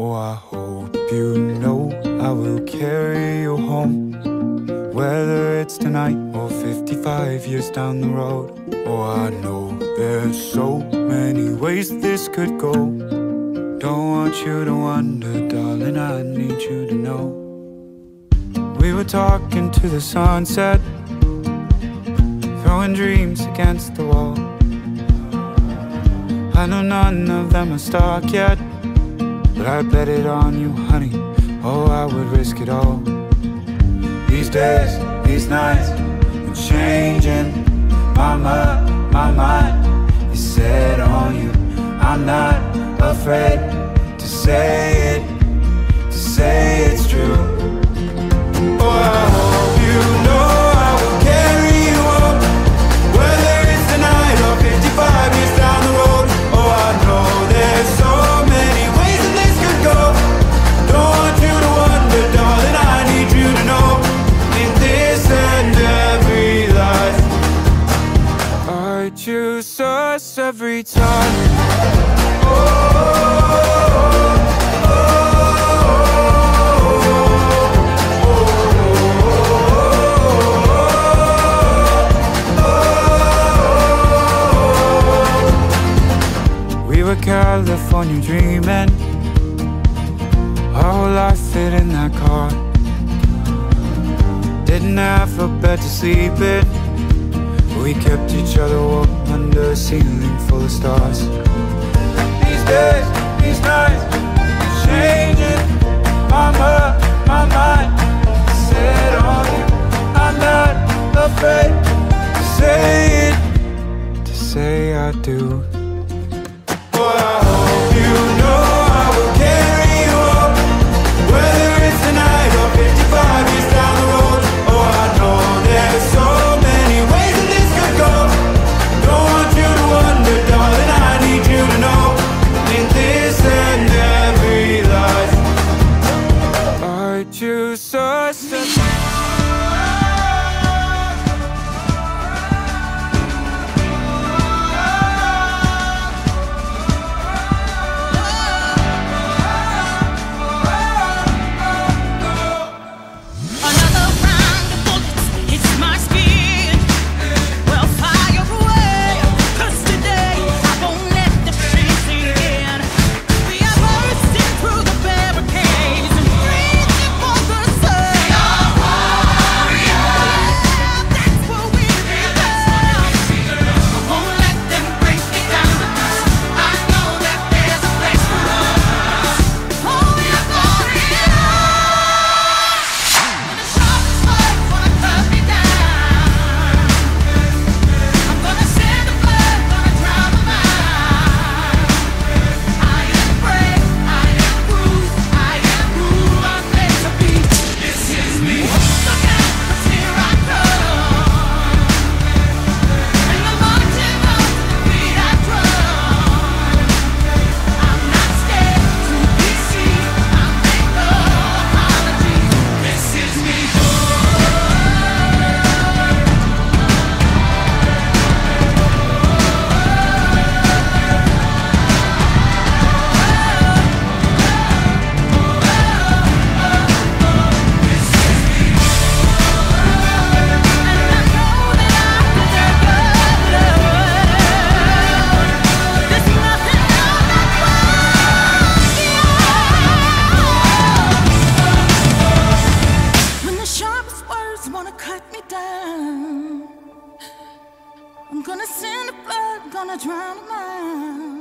Oh, I hope you know I will carry you home. Whether it's tonight or 55 years down the road. Oh, I know there's so many ways this could go. Don't want you to wonder, darling, I need you to know. We were talking to the sunset, throwing dreams against the wall. I know none of them are stuck yet. But I bet it on you, honey. Oh, I would risk it all. These days, these nights, I'm changing my mind, my mind is set on you. I'm not afraid to say every time. We were California dreaming. Our whole life fit in that car. Didn't have a bed to sleep in. We kept each other warm under a ceiling full of stars. These days, these nights, changing my mind, my mind. Set on you. I'm not afraid to say it, to say I do. Choose us. Wanna cut me down, I'm gonna send the blood, gonna drown my mind.